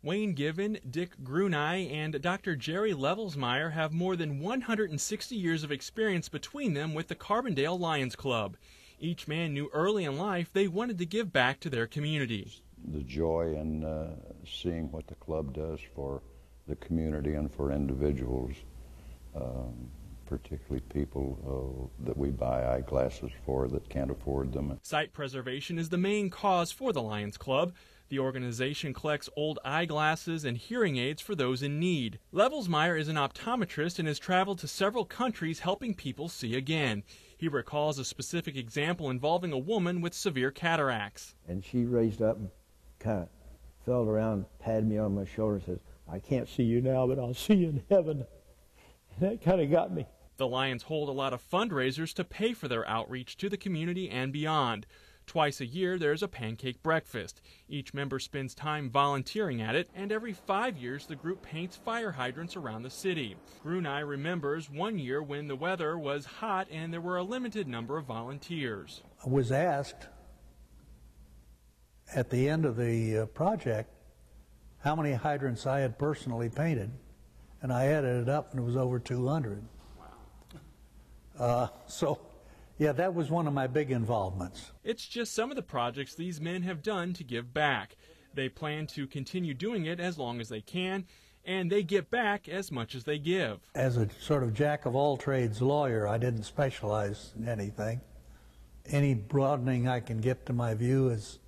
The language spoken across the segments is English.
Wayne Given, Dick Grunei, and Dr. Jerry Levelsmeyer have more than 160 years of experience between them with the Carbondale Lions Club. Each man knew early in life they wanted to give back to their community. The joy in uh, seeing what the club does for the community and for individuals, um, particularly people uh, that we buy eyeglasses for that can't afford them. Sight preservation is the main cause for the Lions Club. The organization collects old eyeglasses and hearing aids for those in need. Levelsmeyer is an optometrist and has traveled to several countries helping people see again. He recalls a specific example involving a woman with severe cataracts. And she raised up and kind of felt around, patted me on my shoulder, and says, I can't see you now, but I'll see you in heaven. And that kind of got me. The Lions hold a lot of fundraisers to pay for their outreach to the community and beyond. Twice a year, there's a pancake breakfast. Each member spends time volunteering at it, and every five years, the group paints fire hydrants around the city. Grunei remembers one year when the weather was hot and there were a limited number of volunteers. I was asked at the end of the uh, project how many hydrants I had personally painted, and I added it up, and it was over 200. Wow. Uh, so yeah, that was one of my big involvements. It's just some of the projects these men have done to give back. They plan to continue doing it as long as they can, and they get back as much as they give. As a sort of jack of all trades lawyer, I didn't specialize in anything. Any broadening I can get to my view is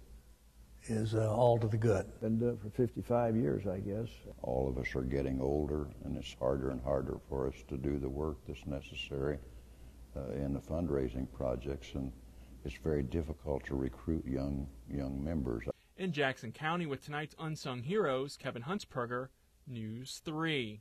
is uh, all to the good. Been doing it for 55 years, I guess. All of us are getting older, and it's harder and harder for us to do the work that's necessary Uh, in the fundraising projects, and it's very difficult to recruit young young members. In Jackson County, with tonight's unsung heroes, Kevin Hunsperger, News 3.